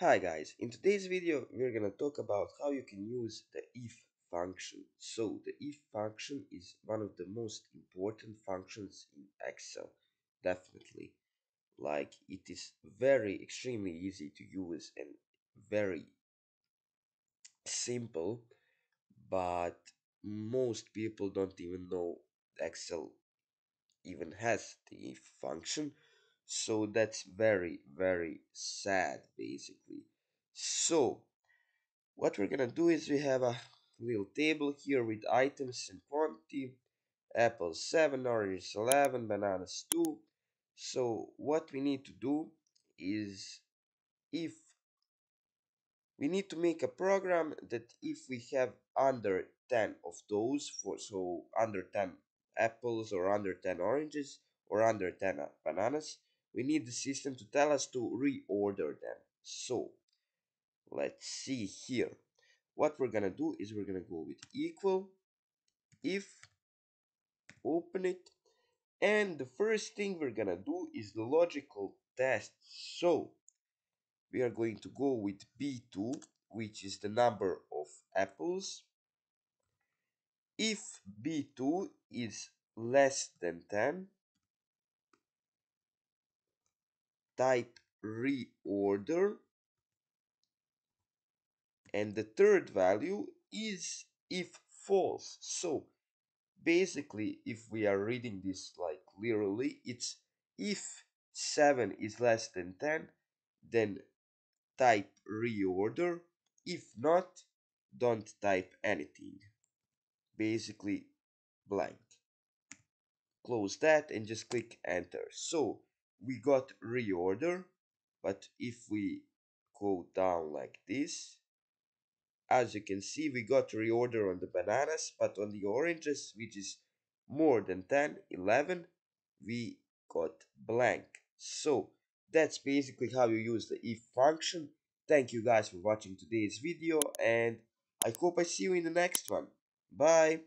Hi guys, in today's video we're gonna talk about how you can use the if function. So the if function is one of the most important functions in Excel, definitely. Like it is very extremely easy to use and very simple, but most people don't even know Excel even has the if function so that's very very sad basically. So what we're gonna do is we have a little table here with items and quantity. Apples 7 oranges 11 bananas 2 so what we need to do is if we need to make a program that if we have under 10 of those for so under 10 apples or under 10 oranges or under 10 bananas we need the system to tell us to reorder them. So let's see here. What we're gonna do is we're gonna go with equal if open it and the first thing we're gonna do is the logical test. So we are going to go with b2 which is the number of apples. If b2 is less than 10 type reorder. And the third value is if false. So basically if we are reading this like literally it's if 7 is less than 10 then type reorder. If not don't type anything. Basically blank. Close that and just click enter. So we got reorder but if we go down like this as you can see we got reorder on the bananas but on the oranges which is more than 10 11 we got blank. So that's basically how you use the if function. Thank you guys for watching today's video and i hope i see you in the next one. Bye